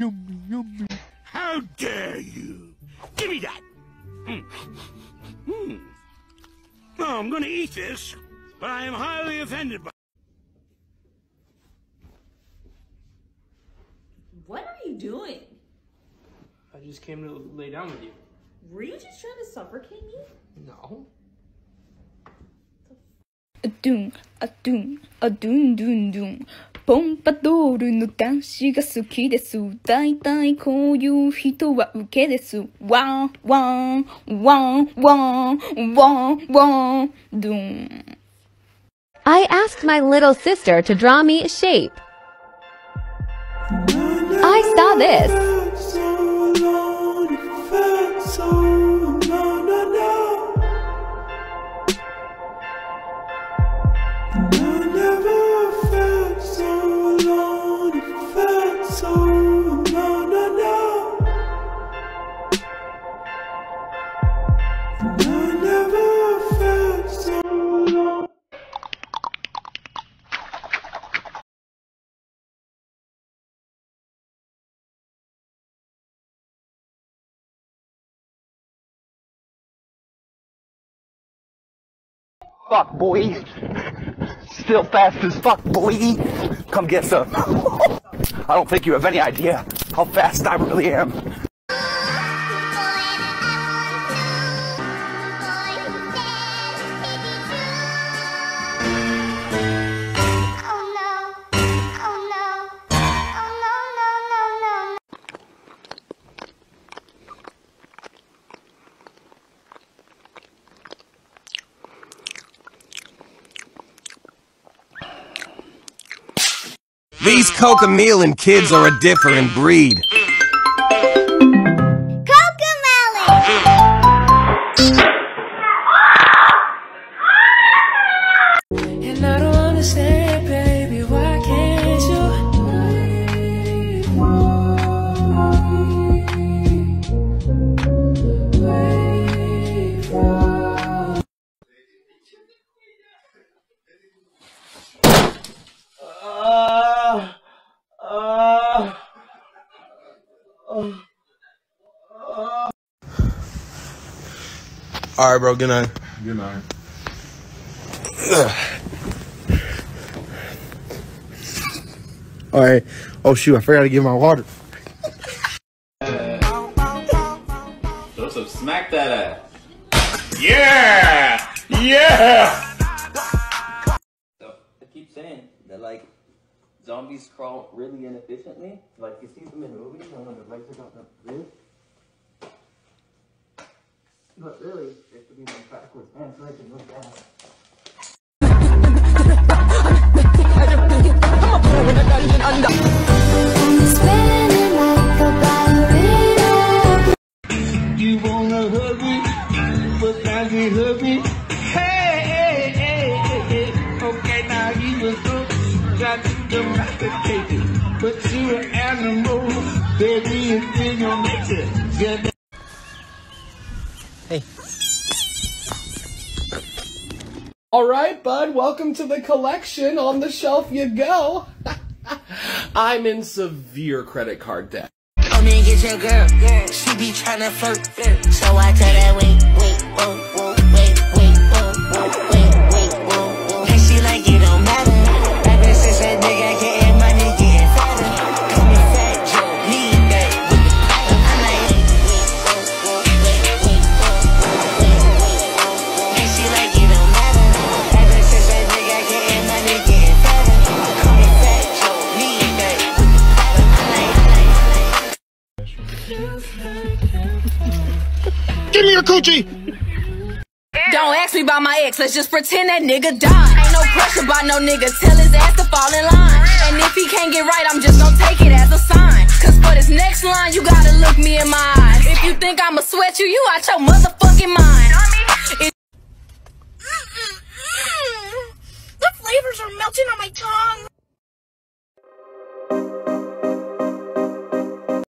Yummy, yummy. How dare you? Give me that! Mm. Hmm. Oh, I'm gonna eat this, but I am highly offended by. What are you doing? I just came to lay down with you. Were you just trying to suffocate me? No. A doom, a doom, a doom, doom, doom. ポンパドールの男子が好きです。だいたいこういう人は受けです。ワン、ワン、ワン、ワン、ワン、ワン、ドゥン。 I asked my little sister to draw me a shape. I saw this. Fuck, boy. Still fast as fuck, boy. Come get some. I don't think you have any idea how fast I really am. These Cocomelon kids are a different breed. All right, bro. Good night. Good night. All right. Oh shoot! I forgot to get my water. Joseph, smack that ass. Yeah! Yeah! So, I keep saying that, like, zombies crawl really inefficiently. Like, you see them in movies and when their legs are going up this. But really, they have to be like backwards and so they can move down. You wanna hug me, but I can't hug me. Hey, hey, hey, hey, hey. Okay, now you was so got to domesticate it, but you an animal, baby, it's in your nature. Yeah, All right, bud. Welcome to the collection. On the shelf you go. I'm in severe credit card debt. Come and get your girl. She be tryna flirt. So I tell that wait, wait, whoa, whoa, Give me your coochie. Don't ask me about my ex, let's just pretend that nigga died. Ain't no pressure by no nigga, tell his ass to fall in line. And if he can't get right, I'm just gonna take it as a sign. Cause for this next line, you gotta look me in my eyes. If you think I'ma sweat you, you out your motherfucking mind. It- The flavors are melting on my tongue.